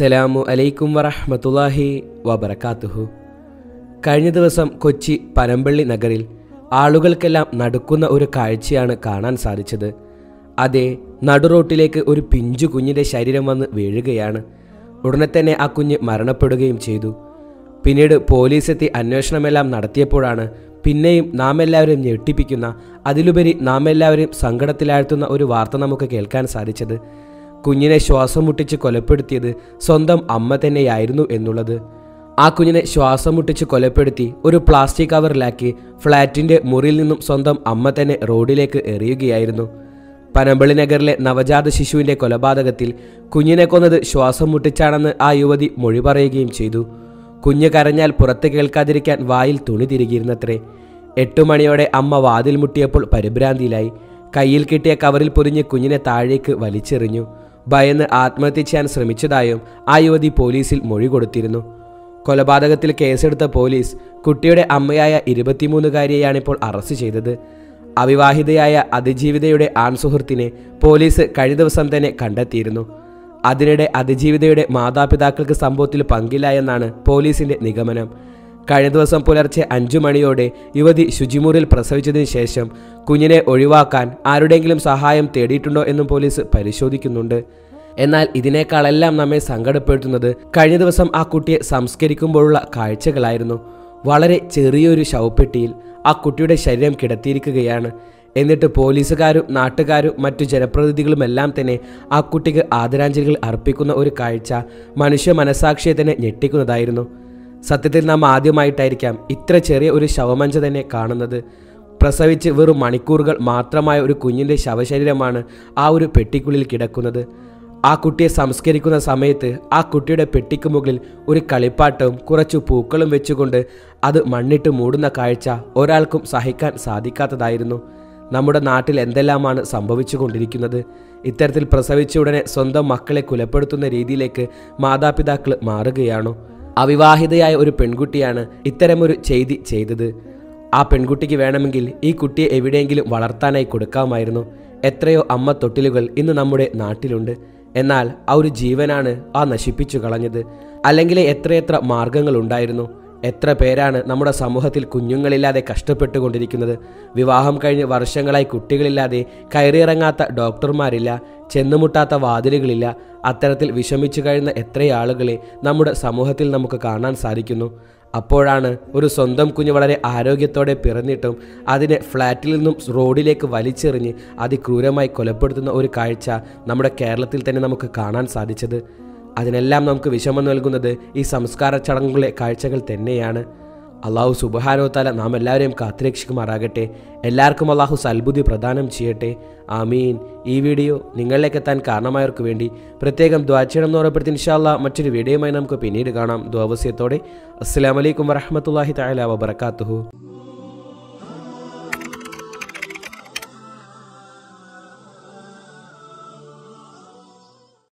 അസ്സലാമു അലൈക്കും വറഹ്മത്തുള്ളാഹി വബറകാതുഹു കഴിഞ്ഞ ദിവസം കൊച്ചി പനമ്പള്ളി നഗറിൽ ആളുകൾക്കെല്ലാം നടക്കുന്ന ഒരു കാഴ്ചയാണ് കാണാൻ സാധിച്ചത്. അതെ നടുറോട്ടിലേക്ക് ഒരു പിഞ്ചു കുഞ്ഞിന്റെ ശരീരം വന്ന് വീഴുകയാണ്. ഉടനെ തന്നെ ആ കുഞ്ഞ് മരണപ്പെടുകയും ചെയ്തു. പിന്നീട് പോലീസെത്തി അന്വേഷണമെല്ലാം നടത്തിയപ്പോഴാണ് പിന്നെയും നാം എല്ലാവരും ഞെട്ടിപ്പിക്കുന്ന അതിലുപരി നാം എല്ലാവരും സങ്കടത്തിലാഴ്ത്തുന്ന ഒരു വാർത്ത നമുക്ക് കേൾക്കാൻ സാധിച്ചത്. കുഞ്ഞിനെ ശ്വാസം മുട്ടിച്ച് കൊലപ്പെടുത്തിയത് സ്വന്തം അമ്മ തന്നെയായിരുന്നു എന്നുള്ളത്. ആ കുഞ്ഞിനെ ശ്വാസം മുട്ടിച്ച് കൊലപ്പെടുത്തി ഒരു പ്ലാസ്റ്റിക് കവറിലാക്കി ഫ്ളാറ്റിന്റെ മുറിയിൽ നിന്നും സ്വന്തം അമ്മ തന്നെ റോഡിലേക്ക് എറിയുകയായിരുന്നു. പനമ്പള്ളി നഗറിലെ നവജാത ശിശുവിന്റെ കൊലപാതകത്തിൽ കുഞ്ഞിനെ കൊന്നത് ശ്വാസം മുട്ടിച്ചാണെന്ന് ആ യുവതി മൊഴി പറയുകയും ചെയ്തു. കുഞ്ഞ് കരഞ്ഞാൽ പുറത്ത് കേൾക്കാതിരിക്കാൻ വായിൽ തുണി തിരികിയിരുന്നത്രേ. എട്ടു മണിയോടെ അമ്മ വാതിൽ മുട്ടിയപ്പോൾ പരിഭ്രാന്തിയിലായി. കയ്യിൽ കിട്ടിയ കവറിൽ പൊതിഞ്ഞ് കുഞ്ഞിനെ താഴേക്ക് വലിച്ചെറിഞ്ഞു. ഭയന്ന് ആത്മഹത്യ ചെയ്യാൻ ശ്രമിച്ചതായും ആ യുവതി പോലീസിൽ മൊഴി കൊടുത്തിരുന്നു. കൊലപാതകത്തിൽ കേസെടുത്ത പോലീസ് കുട്ടിയുടെ അമ്മയായ ഇരുപത്തിമൂന്നുകാരിയെയാണ് ഇപ്പോൾ അറസ്റ്റ് ചെയ്തത്. അവിവാഹിതയായ അതിജീവിതയുടെ ആൺസുഹൃത്തിനെ പോലീസ് കഴിഞ്ഞ ദിവസം തന്നെ കണ്ടെത്തിയിരുന്നു. അതിനിടെ അതിജീവിതയുടെ മാതാപിതാക്കൾക്ക് സംഭവത്തിൽ പങ്കില്ല എന്നാണ് പോലീസിന്റെ നിഗമനം. കഴിഞ്ഞ ദിവസം പുലർച്ചെ അഞ്ചു മണിയോടെ യുവതി ശുചിമുറിയിൽ പ്രസവിച്ചതിന് ശേഷം കുഞ്ഞിനെ ഒഴിവാക്കാൻ ആരുടെയെങ്കിലും സഹായം തേടിയിട്ടുണ്ടോ എന്നും പോലീസ് പരിശോധിക്കുന്നുണ്ട്. എന്നാൽ ഇതിനേക്കാളെല്ലാം നമ്മെ സങ്കടപ്പെടുത്തുന്നത് കഴിഞ്ഞ ദിവസം ആ കുട്ടിയെ സംസ്കരിക്കുമ്പോഴുള്ള കാഴ്ചകളായിരുന്നു. വളരെ ചെറിയൊരു ശവപ്പെട്ടിയിൽ ആ കുട്ടിയുടെ ശരീരം കിടത്തിയിരിക്കുകയാണ്. എന്നിട്ട് പോലീസുകാരും നാട്ടുകാരും മറ്റു ജനപ്രതിനിധികളുമെല്ലാം തന്നെ ആ കുട്ടിക്ക് ആദരാഞ്ജലികൾ അർപ്പിക്കുന്ന ഒരു കാഴ്ച മനുഷ്യ മനസാക്ഷിയെ തന്നെ ഞെട്ടിക്കുന്നതായിരുന്നു. സത്യത്തിൽ നാം ആദ്യമായിട്ടായിരിക്കാം ഇത്ര ചെറിയ ഒരു ശവമഞ്ച തന്നെ കാണുന്നത്. പ്രസവിച്ച് വെറും മണിക്കൂറുകൾ മാത്രമായ ഒരു കുഞ്ഞിന്റെ ശവശരീരമാണ് ആ ഒരു പെട്ടിക്കുള്ളിൽ കിടക്കുന്നത്. ആ കുട്ടിയെ സംസ്കരിക്കുന്ന സമയത്ത് ആ കുട്ടിയുടെ പെട്ടിക്ക് മുകളിൽ ഒരു കളിപ്പാട്ടവും കുറച്ചു പൂക്കളും വെച്ചുകൊണ്ട് അത് മണ്ണിട്ട് മൂടുന്ന കാഴ്ച ഒരാൾക്കും സഹിക്കാൻ സാധിക്കാത്തതായിരുന്നു. നമ്മുടെ നാട്ടിൽ എന്തെല്ലാമാണ് സംഭവിച്ചുകൊണ്ടിരിക്കുന്നത്? ഇത്തരത്തിൽ പ്രസവിച്ച ഉടനെ സ്വന്തം മക്കളെ കുലപ്പെടുത്തുന്ന രീതിയിലേക്ക് മാതാപിതാക്കൾ മാറുകയാണോ? അവിവാഹിതയായ ഒരു പെൺകുട്ടിയാണ് ഇത്തരമൊരു ചെയ്തി ചെയ്തത്. ആ പെൺകുട്ടിക്ക് വേണമെങ്കിൽ ഈ കുട്ടിയെ എവിടെയെങ്കിലും വളർത്താനായി കൊടുക്കാമായിരുന്നു. എത്രയോ അമ്മ തൊട്ടിലുകൾ ഇന്ന് നമ്മുടെ നാട്ടിലുണ്ട്. എന്നാൽ ആ ഒരു ജീവനാണ് ആ നശിപ്പിച്ചു കളഞ്ഞത്. അല്ലെങ്കിൽ എത്രയെത്ര മാർഗങ്ങൾ ഉണ്ടായിരുന്നു എത്ര പേരാണ് നമ്മുടെ സമൂഹത്തിൽ കുഞ്ഞുങ്ങളില്ലാതെ കഷ്ടപ്പെട്ടുകൊണ്ടിരിക്കുന്നത്? വിവാഹം കഴിഞ്ഞ് വർഷങ്ങളായി കുട്ടികളില്ലാതെ കയറിയിറങ്ങാത്ത ഡോക്ടർമാരില്ല ചെന്നുമുട്ടാത്ത വാതിലുകളില്ല അത്തരത്തിൽ വിഷമിച്ചു കഴിയുന്ന എത്ര ആളുകളെ നമ്മുടെ സമൂഹത്തിൽ നമുക്ക് കാണാൻ സാധിക്കുന്നു. അപ്പോഴാണ് ഒരു സ്വന്തം കുഞ്ഞ് വളരെ ആരോഗ്യത്തോടെ പിറന്നിട്ടും അതിനെ ഫ്ലാറ്റിൽ നിന്നും റോഡിലേക്ക് വലിച്ചെറിഞ്ഞ് അതിക്രൂരമായി കൊലപ്പെടുത്തുന്ന ഒരു കാഴ്ച നമ്മുടെ കേരളത്തിൽ തന്നെ നമുക്ക് കാണാൻ സാധിച്ചത്. അതിനെല്ലാം നമുക്ക് വിഷമം നൽകുന്നത് ഈ സംസ്കാര ചടങ്ങുകളെ കാഴ്ചകൾ തന്നെയാണ്. അള്ളാഹു സുബഹാനോത്താല തല നാം എല്ലാവരെയും കാത്തിരക്ഷിക്കുമാറാകട്ടെ. എല്ലാവർക്കും അള്ളാഹു സൽബുദ്ധി പ്രദാനം ചെയ്യട്ടെ. ആമീൻ. ഈ വീഡിയോ നിങ്ങളിലേക്ക് എത്താൻ കാരണമായവർക്ക് വേണ്ടി പ്രത്യേകം ദ്വാ ചെയ്യണം എന്ന് ഉറപ്പെടുത്തി ഇൻഷാല്ല മറ്റൊരു വീഡിയോയുമായി നമുക്ക് പിന്നീട് കാണാം. ദ്വാവസ്യത്തോടെ അസ്സാം വലൈക്കും വരഹമുല്ലാഹി താല വബർക്കാത്തുഹു